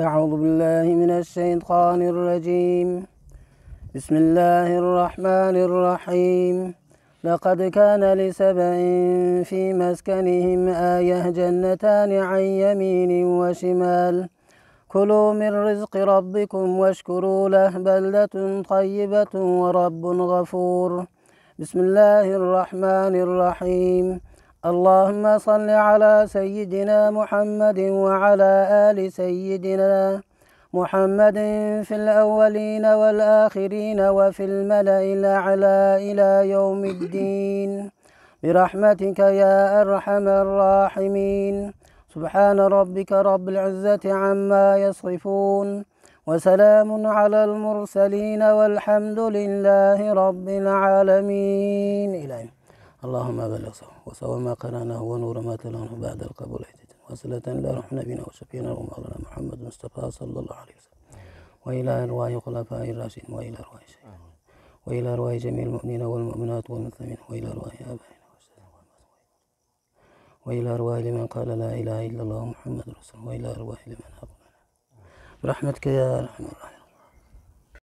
أعوذ بالله من الشيطان الرجيم. بسم الله الرحمن الرحيم. لقد كان لسبع في مسكنهم آية جنتان عن يمين وشمال. كلوا من رزق ربكم واشكروا له بلدة طيبة ورب غفور. بسم الله الرحمن الرحيم. اللهم صل على سيدنا محمد وعلى آل سيدنا محمد في الأولين والآخرين وفي الملأ الأعلى إلى يوم الدين. برحمتك يا أرحم الراحمين. سبحان ربك رب العزة عما يصفون. وسلام على المرسلين والحمد لله رب العالمين. إلهي اللهم بلغ وسوى ما قرأناه ونور ما تلونه بعد القبول وصلة إلى روح نبينا وشفينا ومولانا محمد مصطفى صلى الله عليه وسلم. وإلى أرواح خلفاء الراشدين. وإلى أرواح الشهداء وإلى أرواح جميع المؤمنين والمؤمنات والمسلمين. وإلى أرواح آبائنا وإلى أرواح لمن قال لا إله إلا الله محمد رسول وإلى أرواح لمن أقبل برحمتك يا أرحم الراحمين.